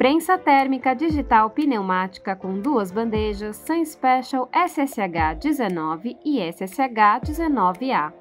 Prensa térmica digital pneumática com duas bandejas Sun Special SSH 19 e SSH 19A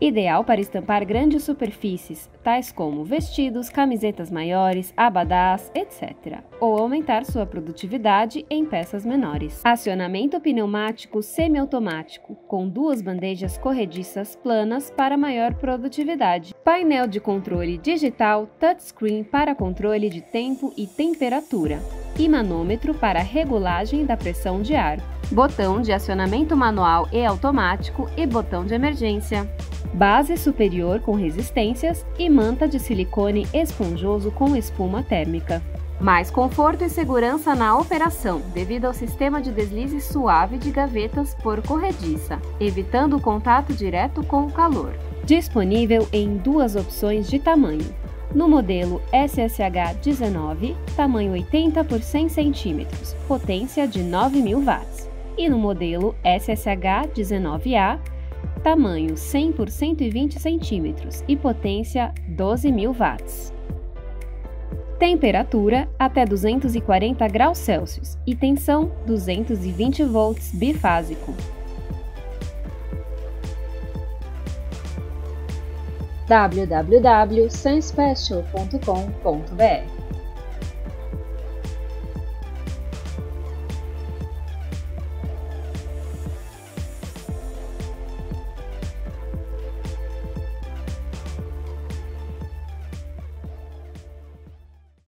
ideal para estampar grandes superfícies, tais como vestidos, camisetas maiores, abadás, etc., ou aumentar sua produtividade em peças menores. Acionamento pneumático semiautomático, com duas bandejas corrediças planas para maior produtividade. Painel de controle digital touchscreen para controle de tempo e temperatura. E manômetro para regulagem da pressão de ar. Botão de acionamento manual e automático e botão de emergência base superior com resistências e manta de silicone esponjoso com espuma térmica. Mais conforto e segurança na operação, devido ao sistema de deslize suave de gavetas por corrediça, evitando o contato direto com o calor. Disponível em duas opções de tamanho. No modelo SSH 19, tamanho 80 por 100 cm, potência de 9.000 watts. E no modelo SSH 19A, tamanho 100 por 120 centímetros e potência 12.000 watts. Temperatura até 240 graus Celsius e tensão 220 volts bifásico. www.sunspecial.com.br